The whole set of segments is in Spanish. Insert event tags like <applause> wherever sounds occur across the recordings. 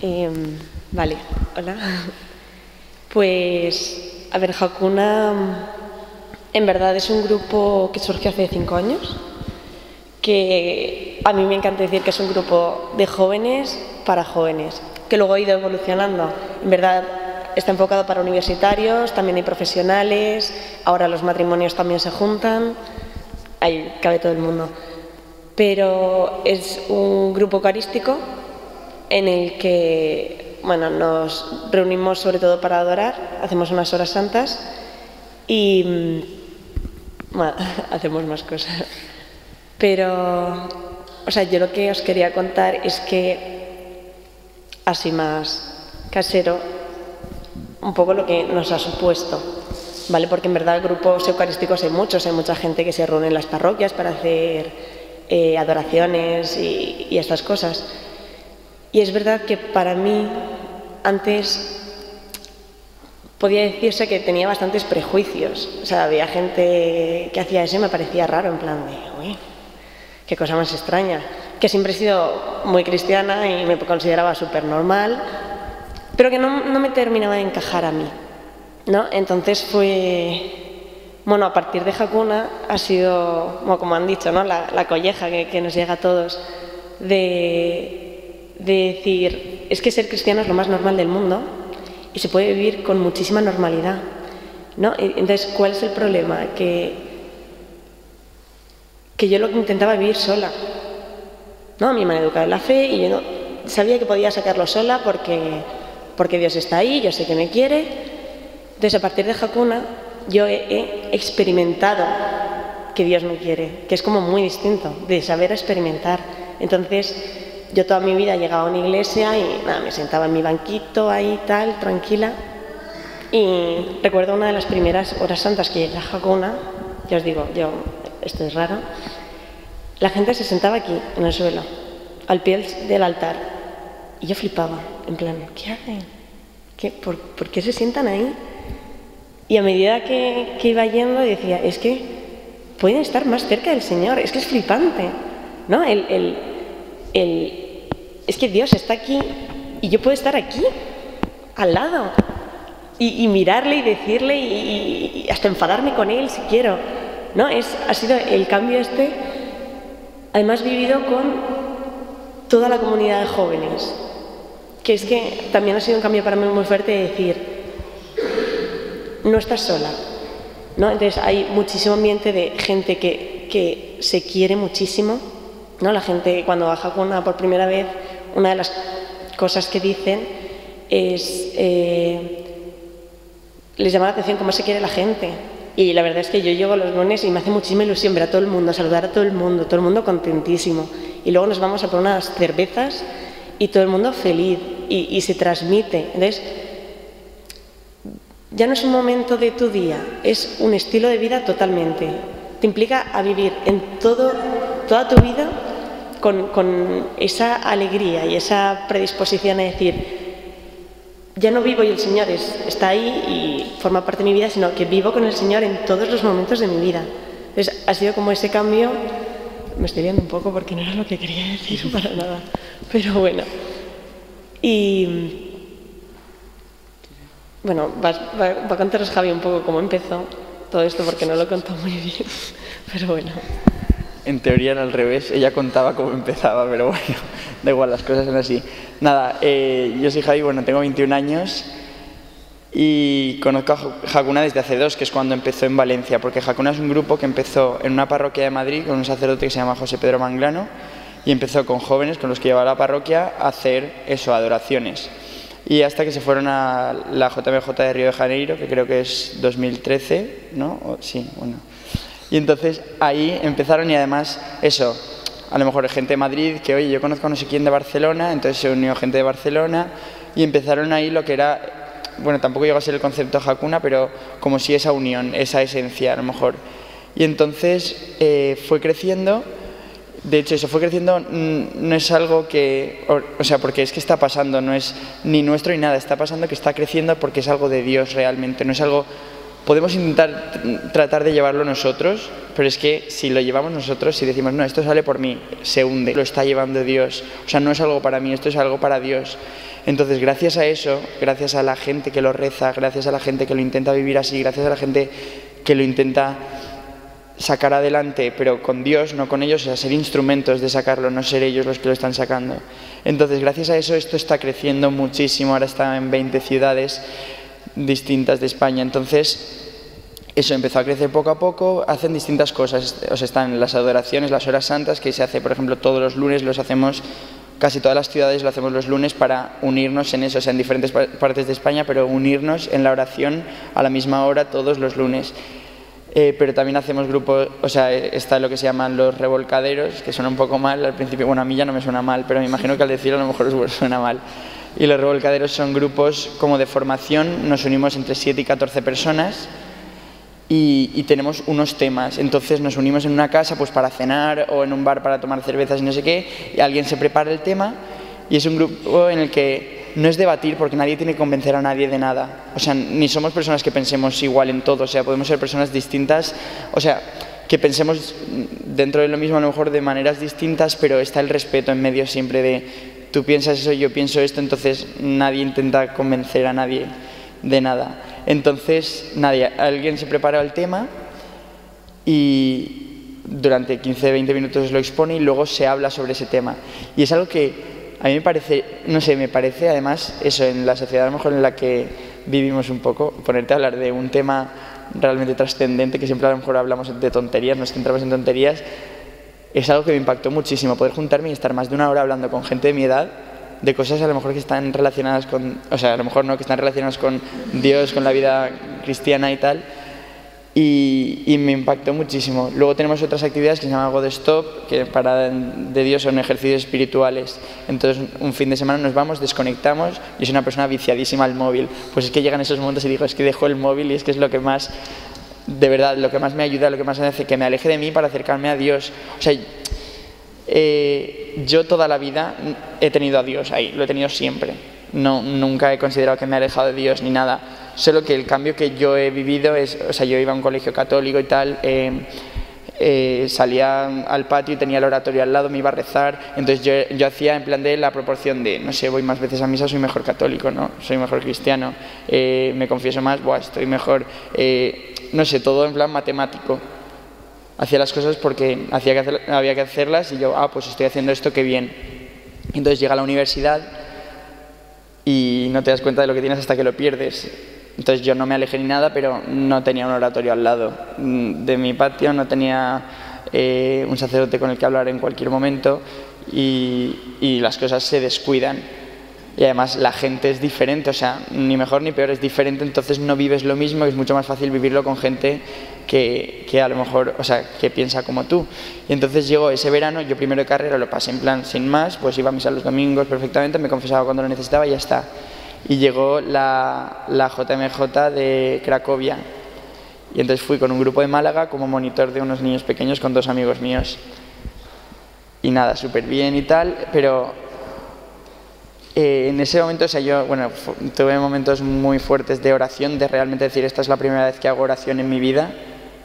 Em, vale, hola. Pues, a ver, Hakuna en verdad es un grupo que surgió hace cinco años, que a mí me encanta decir que es un grupo de jóvenes para jóvenes, que luego ha ido evolucionando. En verdad está enfocado para universitarios, también hay profesionales, ahora los matrimonios también se juntan, ahí cabe todo el mundo. Pero es un grupo eucarístico en el que bueno, nos reunimos sobre todo para adorar, hacemos unas horas santas y mm, bueno, <laughs> hacemos más cosas. Pero, o sea, yo lo que os quería contar es que, así más casero, un poco lo que nos ha supuesto, ¿vale? Porque en verdad grupos eucarísticos hay muchos, hay mucha gente que se reúne en las parroquias para hacer eh, adoraciones y, y estas cosas. Y es verdad que para mí antes podía decirse que tenía bastantes prejuicios. O sea, había gente que hacía eso y me parecía raro, en plan de, uy, qué cosa más extraña. Que siempre he sido muy cristiana y me consideraba súper normal, pero que no, no, me terminaba de encajar a mí. ¿no? Entonces fue, bueno, a partir de Hakuna ha sido, como han dicho, ¿no? la, la colleja que, que nos llega a todos de de decir, es que ser cristiano es lo más normal del mundo y se puede vivir con muchísima normalidad. ¿no? Entonces, ¿cuál es el problema? Que, que yo lo que intentaba vivir sola. ¿no? A mí me han educado en la fe y yo no, sabía que podía sacarlo sola porque, porque Dios está ahí, yo sé que me quiere. Entonces, a partir de Hakuna, yo he, he experimentado que Dios me quiere, que es como muy distinto, de saber experimentar. Entonces, yo toda mi vida llegaba a una iglesia y nada, me sentaba en mi banquito ahí tal, tranquila. Y recuerdo una de las primeras horas santas que llegué a Jacuna, ya os digo, yo, esto es raro, la gente se sentaba aquí, en el suelo, al pie del altar. Y yo flipaba, en plan, ¿qué hacen? ¿Qué, por, por, qué se sientan ahí? Y a medida que, que iba yendo decía, es que pueden estar más cerca del Señor, es que es flipante, ¿no? El, el, es que Dios está aquí y yo puedo estar aquí, al lado, y, mirarle y decirle y, y, hasta enfadarme con él si quiero. ¿no? Es, ha sido el cambio este, además vivido con toda la comunidad de jóvenes, que es que también ha sido un cambio para mí muy fuerte de decir, no estás sola. ¿no? Entonces hay muchísimo ambiente de gente que, que se quiere muchísimo. ¿no? La gente cuando baja con una por primera vez una de las cosas que dicen es, eh, les llama la atención cómo se quiere la gente. Y la verdad es que yo llego los lunes y me hace muchísima ilusión ver a todo el mundo, saludar a todo el mundo, todo el mundo contentísimo. Y luego nos vamos a por unas cervezas y todo el mundo feliz y, y se transmite. Entonces, ya no es un momento de tu día, es un estilo de vida totalmente. Te implica a vivir en todo, toda tu vida con, con, esa alegría y esa predisposición a decir, ya no vivo y el Señor es, está ahí y forma parte de mi vida, sino que vivo con el Señor en todos los momentos de mi vida. Entonces, ha sido como ese cambio, me estoy viendo un poco porque no era lo que quería decir <laughs> para nada, pero bueno. Y bueno, va, va, va a contaros Javi un poco cómo empezó todo esto porque no lo contado muy bien, <laughs> pero bueno en teoría era al revés, ella contaba cómo <laughs> empezaba, pero bueno, da igual, las cosas son así. Nada, eh, yo soy Javi, bueno, tengo 21 años y conozco a Hakuna desde hace dos, que es cuando empezó en Valencia, porque Hakuna es un grupo que empezó en una parroquia de Madrid con un sacerdote que se llama José Pedro Manglano y empezó con jóvenes con los que llevaba la parroquia a hacer eso, adoraciones. Y hasta que se fueron a la JMJ de Río de Janeiro, que creo que es 2013, ¿no? Sí, bueno y entonces ahí empezaron y además eso, a lo mejor gente de Madrid que, oye, yo conozco a no sé quién de Barcelona, entonces se unió gente de Barcelona y empezaron ahí lo que era, bueno, tampoco llegó a ser el concepto Hakuna, pero como si esa unión, esa esencia a lo mejor. Y entonces eh, fue creciendo, de hecho eso fue creciendo, no es algo que, o sea, porque es que está pasando, no es ni nuestro ni nada, está pasando que está creciendo porque es algo de Dios realmente, no es algo podemos intentar tratar de llevarlo nosotros, pero es que si lo llevamos nosotros, si decimos, no, esto sale por mí, se hunde, lo está llevando Dios. O sea, no es algo para mí, esto es algo para Dios. Entonces, gracias a eso, gracias a la gente que lo reza, gracias a la gente que lo intenta vivir así, gracias a la gente que lo intenta sacar adelante, pero con Dios, no con ellos, o sea, ser instrumentos de sacarlo, no ser ellos los que lo están sacando. Entonces, gracias a eso, esto está creciendo muchísimo, ahora está en 20 ciudades distintas de España. Entonces, eso empezó a crecer poco a poco, hacen distintas cosas, o sea, están las adoraciones, las horas santas, que se hace, por ejemplo, todos los lunes, los hacemos, casi todas las ciudades lo hacemos los lunes para unirnos en eso, o sea, en diferentes partes de España, pero unirnos en la oración a la misma hora todos los lunes. Eh, pero también hacemos grupos, o sea, está lo que se llaman los revolcaderos, que suena un poco mal al principio, bueno, a mí ya no me suena mal, pero me imagino que al decirlo a lo mejor suena mal. Y los revolcaderos son grupos como de formación, nos unimos entre 7 y 14 personas y, tenemos unos temas. Entonces nos unimos en una casa pues para cenar o en un bar para tomar cervezas y no sé qué, y alguien se prepara el tema y es un grupo en el que no es debatir porque nadie tiene que convencer a nadie de nada. O sea, ni somos personas que pensemos igual en todo, o sea, podemos ser personas distintas, o sea, que pensemos dentro de lo mismo a lo mejor de maneras distintas, pero está el respeto en medio siempre de tú piensas eso, yo pienso esto, entonces nadie intenta convencer a nadie de nada. Entonces, nadie, alguien se prepara el tema y durante 15-20 minutos lo expone y luego se habla sobre ese tema. Y es algo que a mí me parece, no sé, me parece además eso en la sociedad a lo mejor en la que vivimos un poco, ponerte a hablar de un tema realmente trascendente, que siempre a lo mejor hablamos de tonterías, nos centramos en tonterías, es algo que me impactó muchísimo, poder juntarme y estar más de una hora hablando con gente de mi edad de cosas a lo mejor que están relacionadas con, o sea, a lo mejor no, que están relacionadas con Dios, con la vida cristiana y tal. Y, me impactó muchísimo. Luego tenemos otras actividades que se llaman God Stop, que para de Dios son ejercicios espirituales. Entonces, un fin de semana nos vamos, desconectamos. y soy una persona viciadísima al móvil. Pues es que llegan esos momentos y digo, es que dejo el móvil y es que es lo que más, de verdad, lo que más me ayuda, lo que más me hace que me aleje de mí para acercarme a Dios. O sea, eh, yo toda la vida he tenido a Dios ahí, lo he tenido siempre. No, nunca he considerado que me he alejado de Dios ni nada. Solo que el cambio que yo he vivido es, o sea, yo iba a un colegio católico y tal, eh, eh, salía al patio y tenía el oratorio al lado, me iba a rezar, entonces yo, yo, hacía en plan de la proporción de, no sé, voy más veces a misa, soy mejor católico, ¿no? Soy mejor cristiano, me confieso más, buah, estoy mejor, no sé, todo en plan matemático hacía las cosas porque hacía que había que hacerlas y yo, ah, pues estoy haciendo esto, qué bien. Entonces llega a la universidad y no te das cuenta de lo que tienes hasta que lo pierdes. Entonces yo no me alejé ni nada, pero no tenía un oratorio al lado mm, de mi patio, no tenía eh, un sacerdote con el que hablar en cualquier momento y, y las cosas se descuidan y además la gente es diferente, o sea, ni mejor ni peor, es diferente, entonces no vives lo mismo, es mucho más fácil vivirlo con gente que, que, a lo mejor, o sea, que piensa como tú. Y entonces llegó ese verano, yo primero de carrera lo pasé en plan sin más, pues iba a misa los domingos perfectamente, me confesaba cuando lo necesitaba y ya está. Y llegó la, la JMJ de Cracovia. Y entonces fui con un grupo de Málaga como monitor de unos niños pequeños con dos amigos míos. Y nada, súper bien y tal, pero eh, en ese momento, o sea, yo, bueno, tuve momentos muy fuertes de oración, de realmente decir, esta es la primera vez que hago oración en mi vida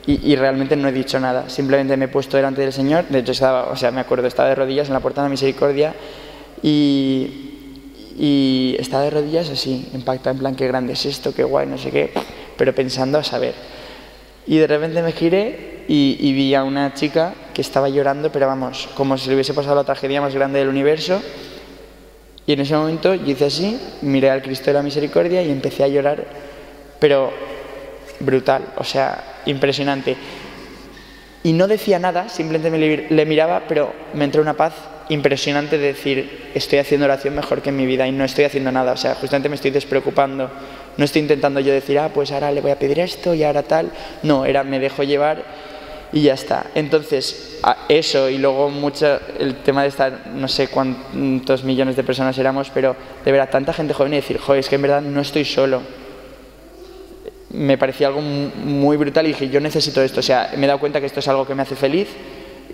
y, realmente no he dicho nada. Simplemente me he puesto delante del Señor, de hecho estaba, o sea, me acuerdo, estaba de rodillas en la puerta de la misericordia y, y estaba de rodillas así, impactado, en plan, qué grande es esto, qué guay, no sé qué, pero pensando a saber. Y de repente me giré y, y vi a una chica que estaba llorando, pero vamos, como si le hubiese pasado la tragedia más grande del universo y en ese momento yo hice así, miré al Cristo de la Misericordia y empecé a llorar, pero brutal, o sea, impresionante. Y no decía nada, simplemente me le miraba, pero me entró una paz impresionante de decir, estoy haciendo oración mejor que en mi vida y no estoy haciendo nada, o sea, justamente me estoy despreocupando. No estoy intentando yo decir, ah, pues ahora le voy a pedir esto y ahora tal. No, era me dejo llevar y ya está. Entonces, eso y luego mucho el tema de estar, no sé cuántos millones de personas éramos, pero de ver a tanta gente joven y decir, joder, es que en verdad no estoy solo. Me parecía algo muy brutal y dije, yo necesito esto. O sea, me he dado cuenta que esto es algo que me hace feliz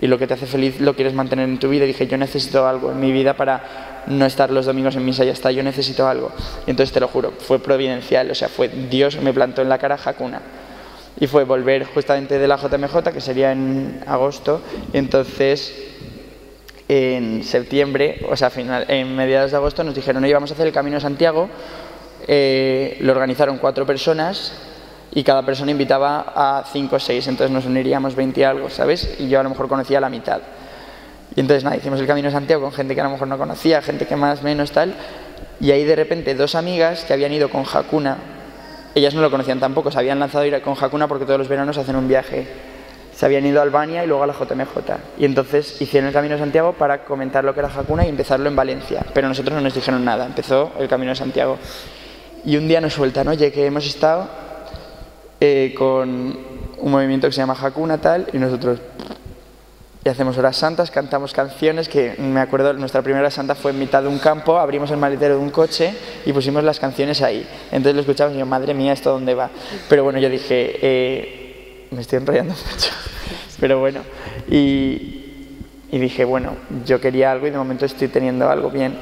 y lo que te hace feliz lo quieres mantener en tu vida. Y dije, yo necesito algo en mi vida para no estar los domingos en misa y ya está, yo necesito algo. Y entonces te lo juro, fue providencial, o sea, fue Dios me plantó en la cara Hakuna. Y fue volver justamente de la JMJ, que sería en agosto, y entonces en septiembre, o sea, final, en mediados de agosto nos dijeron, hoy vamos a hacer el Camino de Santiago, eh, lo organizaron cuatro personas y cada persona invitaba a cinco o seis, entonces nos uniríamos 20 y algo, ¿sabes? Y yo a lo mejor conocía la mitad. Y entonces nada, hicimos el Camino de Santiago con gente que a lo mejor no conocía, gente que más menos tal, y ahí de repente dos amigas que habían ido con Hakuna, ellas no lo conocían tampoco, se habían lanzado a ir con Hakuna porque todos los veranos hacen un viaje. Se habían ido a Albania y luego a la JMJ. Y entonces hicieron el Camino de Santiago para comentar lo que era Hakuna y empezarlo en Valencia. Pero nosotros no nos dijeron nada, empezó el Camino de Santiago. Y un día nos sueltan, oye, que hemos estado eh, con un movimiento que se llama Hakuna tal, y nosotros y hacemos horas santas, cantamos canciones que me acuerdo, nuestra primera santa fue en mitad de un campo, abrimos el maletero de un coche y pusimos las canciones ahí. Entonces lo escuchamos y yo, madre mía, ¿esto dónde va? Pero bueno, yo dije, eh, me estoy enrollando <laughs> mucho, pero bueno, y, y dije, bueno, yo quería algo y de momento estoy teniendo algo bien.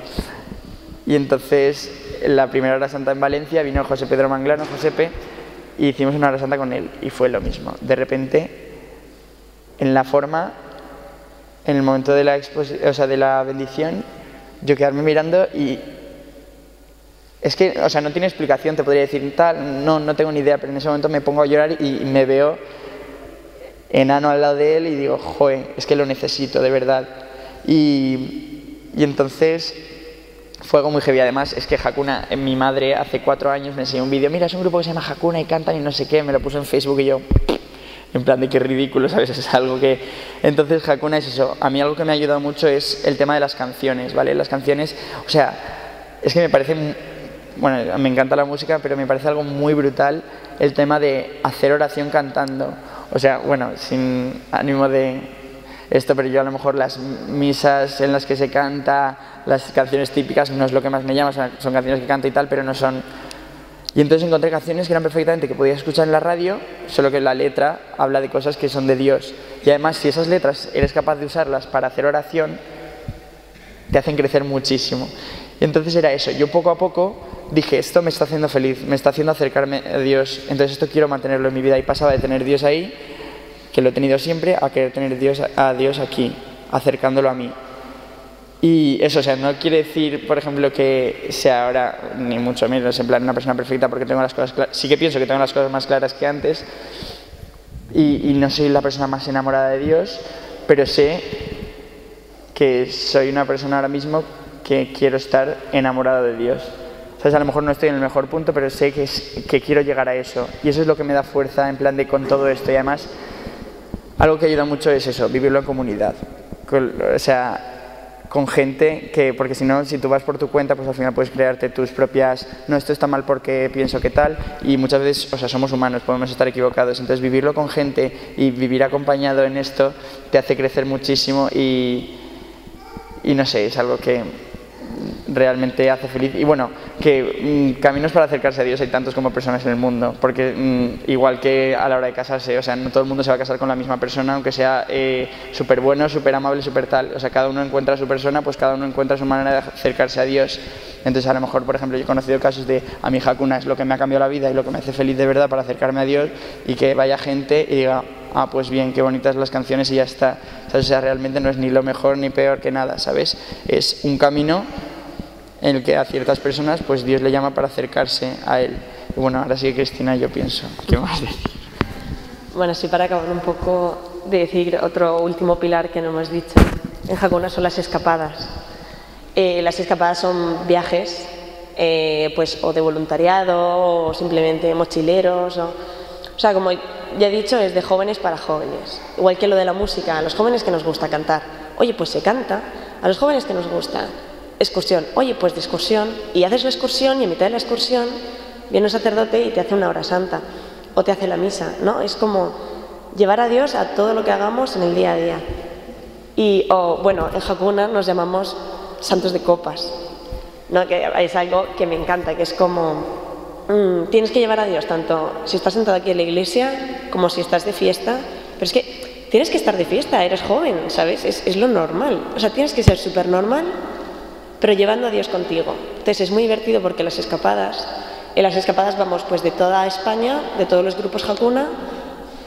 Y entonces la primera hora santa en Valencia vino José Pedro Manglano, Josepe, y hicimos una hora santa con él y fue lo mismo. De repente, en la forma en el momento de la, o sea, de la bendición, yo quedarme mirando y es que, o sea, no tiene explicación, te podría decir tal, no, no tengo ni idea, pero en ese momento me pongo a llorar y me veo enano al lado de él y digo, joe, es que lo necesito, de verdad. Y, y entonces fue algo muy heavy. Además, es que Hakuna, mi madre hace cuatro años me enseñó un vídeo, mira, es un grupo que se llama Hakuna y cantan y no sé qué, me lo puso en Facebook y yo, en plan de qué ridículo, ¿sabes? Es algo que... Entonces Hakuna es eso. A mí algo que me ha ayudado mucho es el tema de las canciones, ¿vale? Las canciones, o sea, es que me parece... Bueno, me encanta la música, pero me parece algo muy brutal el tema de hacer oración cantando. O sea, bueno, sin ánimo de esto, pero yo a lo mejor las misas en las que se canta, las canciones típicas no es lo que más me llama, son canciones que canto y tal, pero no son y entonces encontré canciones que eran perfectamente que podías escuchar en la radio, solo que la letra habla de cosas que son de Dios. Y además, si esas letras eres capaz de usarlas para hacer oración, te hacen crecer muchísimo. Y entonces era eso. Yo poco a poco dije, esto me está haciendo feliz, me está haciendo acercarme a Dios. Entonces esto quiero mantenerlo en mi vida. Y pasaba de tener Dios ahí, que lo he tenido siempre, a querer tener Dios, a Dios aquí, acercándolo a mí. Y eso, o sea, no quiere decir, por ejemplo, que sea ahora, ni mucho menos, en plan una persona perfecta porque tengo las cosas claras. Sí que pienso que tengo las cosas más claras que antes y, no soy la persona más enamorada de Dios, pero sé que soy una persona ahora mismo que quiero estar enamorado de Dios. ¿Sabes? A lo mejor no estoy en el mejor punto, pero sé que, que quiero llegar a eso. Y eso es lo que me da fuerza en plan de con todo esto. Y además, algo que ayuda mucho es eso, vivirlo en comunidad. O sea, con gente que, porque si no, si tú vas por tu cuenta, pues al final puedes crearte tus propias, no, esto está mal porque pienso que tal, y muchas veces, o sea, somos humanos, podemos estar equivocados, entonces vivirlo con gente y vivir acompañado en esto te hace crecer muchísimo y, y no sé, es algo que, realmente hace feliz. Y bueno, que mm, caminos para acercarse a Dios hay tantos como personas en el mundo, porque mm, igual que a la hora de casarse, o sea, no todo el mundo se va a casar con la misma persona, aunque sea eh, súper bueno, súper amable, súper tal. O sea, cada uno encuentra a su persona, pues cada uno encuentra su manera de acercarse a Dios. Entonces, a lo mejor, por ejemplo, yo he conocido casos de a mi Hakuna es lo que me ha cambiado la vida y lo que me hace feliz de verdad para acercarme a Dios y que vaya gente y diga, ah, pues bien, qué bonitas las canciones y ya está. O sea, realmente no es ni lo mejor ni peor que nada, ¿sabes? Es un camino en el que a ciertas personas pues Dios le llama para acercarse a Él. Y bueno, ahora sí, Cristina, yo pienso, ¿qué más decir? Bueno, sí, para acabar un poco de decir otro último pilar que no hemos dicho, en Hakuna son las escapadas. Eh, las escapadas son viajes, eh, pues o de voluntariado o simplemente mochileros. O, o sea, como ya he dicho, es de jóvenes para jóvenes. Igual que lo de la música, a los jóvenes que nos gusta cantar. Oye, pues se canta. A los jóvenes que nos gusta excursión. Oye, pues de excursión, y haces la excursión y en mitad de la excursión viene un sacerdote y te hace una hora santa o te hace la misa, ¿no? Es como llevar a Dios a todo lo que hagamos en el día a día. Y, o, bueno, en Hakuna nos llamamos santos de copas, ¿no? Que es algo que me encanta, que es como mm, tienes que llevar a Dios tanto si estás sentado aquí en la iglesia como si estás de fiesta, pero es que tienes que estar de fiesta, eres joven, ¿sabes? Es, es lo normal. O sea, tienes que ser súper normal pero llevando a Dios contigo. Entonces es muy divertido porque las escapadas, en las escapadas vamos pues de toda España, de todos los grupos Hakuna,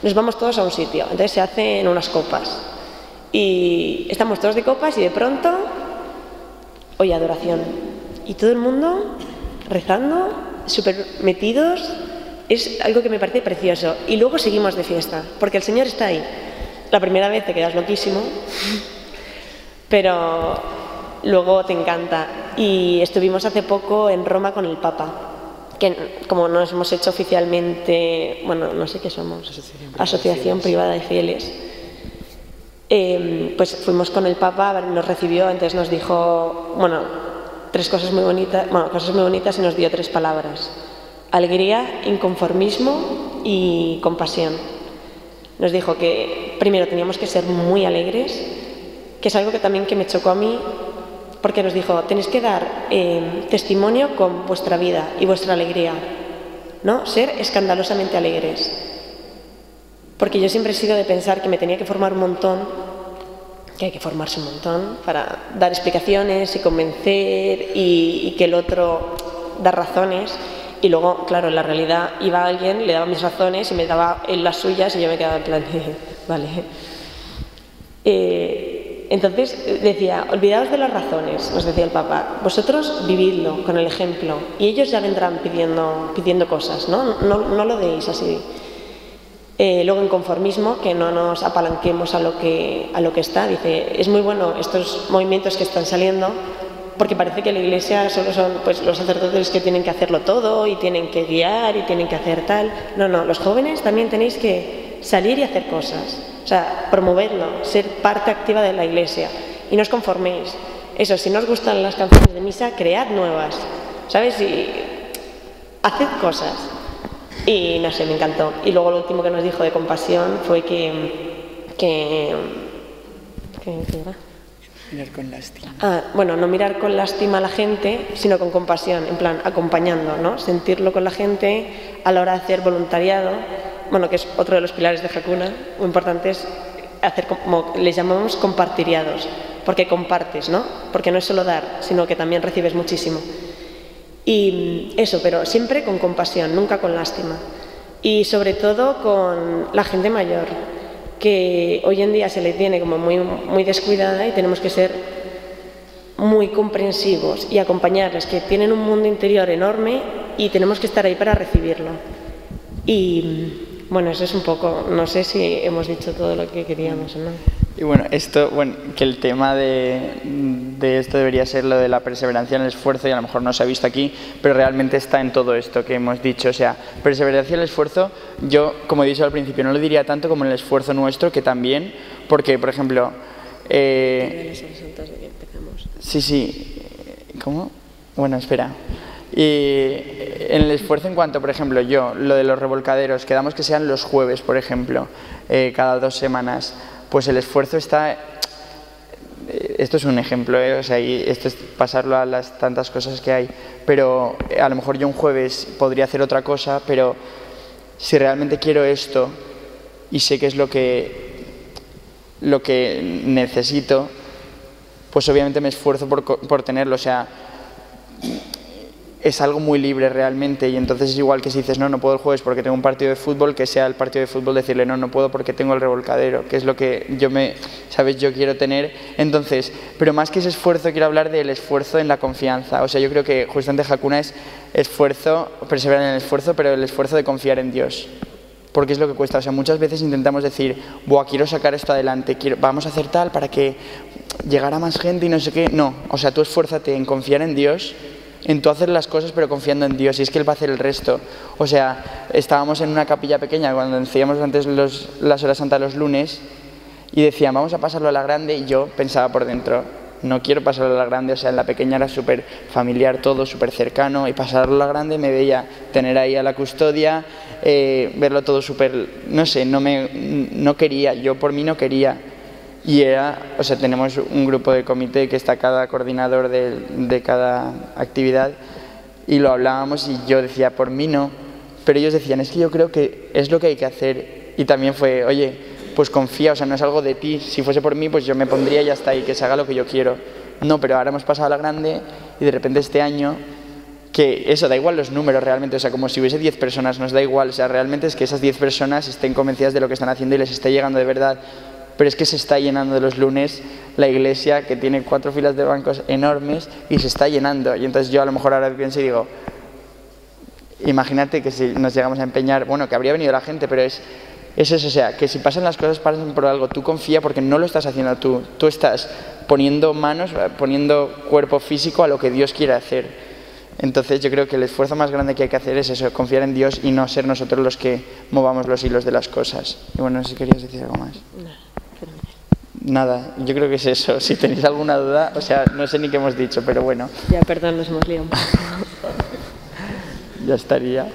nos vamos todos a un sitio, entonces se hacen unas copas. Y estamos todos de copas y de pronto, hoy adoración. Y todo el mundo rezando, súper metidos, es algo que me parece precioso. Y luego seguimos de fiesta, porque el Señor está ahí. La primera vez te quedas loquísimo, <laughs> pero luego te encanta. Y estuvimos hace poco en Roma con el Papa que como nos hemos hecho oficialmente, bueno, no sé qué somos, Asociación, Privada de Fieles, em, pues fuimos con el Papa, nos recibió, entonces nos dijo, bueno, tres cosas muy bonitas, bueno, cosas muy bonitas y nos dio tres palabras. Alegría, inconformismo y compasión. Nos dijo que primero teníamos que ser muy alegres, que es algo que también que me chocó a mí porque nos dijo, tenéis que dar eh, testimonio con vuestra vida y vuestra alegría, ¿no? Ser escandalosamente alegres. Porque yo siempre he sido de pensar que me tenía que formar un montón, que hay que formarse un montón para dar explicaciones y convencer y, que el otro da razones. Y luego, claro, en la realidad iba alguien, le daba mis razones y me daba él las suyas y yo me quedaba en plan, <laughs> vale. Eh, entonces eh, decía, olvidaos de las razones, nos decía el Papa, vosotros vividlo con el ejemplo y ellos ya vendrán pidiendo, pidiendo cosas, ¿no? No, lo deis así. Eh, luego en conformismo, que no nos apalanquemos a lo, que, a lo que está. Dice, es muy bueno estos movimientos que están saliendo porque parece que la iglesia solo son pues, los sacerdotes que tienen que hacerlo todo y tienen que guiar y tienen que hacer tal. No, no, los jóvenes también tenéis que salir y hacer cosas. O sea, promoverlo, ser parte activa de la iglesia. Y no os conforméis. Eso, si no os gustan las canciones de misa, cread nuevas. ¿Sabes? Y haced cosas. Y no sé, me encantó. Y luego lo último que nos dijo de compasión fue que. que ¿qué, Mirar con lástima. Ah, bueno, no mirar con lástima a la gente, sino con compasión, en plan, acompañando, ¿no? Sentirlo con la gente a la hora de hacer voluntariado bueno, que es otro de los pilares de Hakuna, muy importante es hacer como les llamamos compartiriados, porque compartes, ¿no? Porque no es solo dar, sino que también recibes muchísimo. Y eso, pero siempre con compasión, nunca con lástima. Y sobre todo con la gente mayor, que hoy en día se le tiene como muy, muy descuidada y tenemos que ser muy comprensivos y acompañarles, que tienen un mundo interior enorme y tenemos que estar ahí para recibirlo. Y bueno, eso es un poco, no sé si hemos dicho todo lo que queríamos o no. Y bueno, esto, bueno, que el tema de, de, esto debería ser lo de la perseverancia en el esfuerzo y a lo mejor no se ha visto aquí, pero realmente está en todo esto que hemos dicho. O sea, perseverancia en el esfuerzo, yo, como he dicho al principio, no lo diría tanto como en el esfuerzo nuestro, que también, porque, por ejemplo... Eh, sí, sí. ¿Cómo? Bueno, espera. Y en el esfuerzo en cuanto, por ejemplo, yo, lo de los revolcaderos, quedamos que sean los jueves, por ejemplo, eh, cada dos semanas, pues el esfuerzo está... Eh, esto es un ejemplo, eh, o sea, esto es pasarlo a las tantas cosas que hay, pero a lo mejor yo un jueves podría hacer otra cosa, pero si realmente quiero esto y sé que es lo que, lo que necesito, pues obviamente me esfuerzo por, por tenerlo, o sea, es algo muy libre realmente y entonces es igual que si dices no, no puedo el jueves porque tengo un partido de fútbol, que sea el partido de fútbol decirle no, no puedo porque tengo el revolcadero, que es lo que yo me, sabes, yo quiero tener. Entonces, pero más que ese esfuerzo, quiero hablar del esfuerzo en la confianza. O sea, yo creo que justamente Hakuna es esfuerzo, perseverar en el esfuerzo, pero el esfuerzo de confiar en Dios. Porque es lo que cuesta. O sea, muchas veces intentamos decir, Buah, quiero sacar esto adelante, quiero, vamos a hacer tal para que llegara más gente y no sé qué. No, o sea, tú esfuérzate en confiar en Dios en tú hacer las cosas pero confiando en Dios y es que Él va a hacer el resto. O sea, estábamos en una capilla pequeña cuando decíamos antes las horas santas los lunes y decían, vamos a pasarlo a la grande y yo pensaba por dentro, no quiero pasarlo a la grande, o sea, en la pequeña era súper familiar todo, súper cercano y pasarlo a la grande me veía tener ahí a la custodia, eh, verlo todo súper, no sé, no, me, no quería, yo por mí no quería y era, o sea, tenemos un grupo de comité que está cada coordinador de, de, cada actividad y lo hablábamos y yo decía, por mí no, pero ellos decían, es que yo creo que es lo que hay que hacer y también fue, oye, pues confía, o sea, no es algo de ti, si fuese por mí, pues yo me pondría y está, y que se haga lo que yo quiero. No, pero ahora hemos pasado a la grande y de repente este año que eso, da igual los números realmente, o sea, como si hubiese 10 personas, nos da igual, o sea, realmente es que esas 10 personas estén convencidas de lo que están haciendo y les esté llegando de verdad, pero es que se está llenando de los lunes la iglesia que tiene cuatro filas de bancos enormes y se está llenando, y entonces yo a lo mejor ahora pienso y digo, imagínate que si nos llegamos a empeñar, bueno, que habría venido la gente, pero es, es eso, o sea, que si pasan las cosas, pasan por algo, tú confía porque no lo estás haciendo tú, tú estás poniendo manos, poniendo cuerpo físico a lo que Dios quiere hacer. Entonces yo creo que el esfuerzo más grande que hay que hacer es eso, confiar en Dios y no ser nosotros los que movamos los hilos de las cosas. Y bueno, no sé si querías decir algo más. Nada, yo creo que es eso. Si tenéis alguna duda, o sea, no sé ni qué hemos dicho, pero bueno. Ya, perdón, nos hemos liado un poco. <laughs> ya estaría.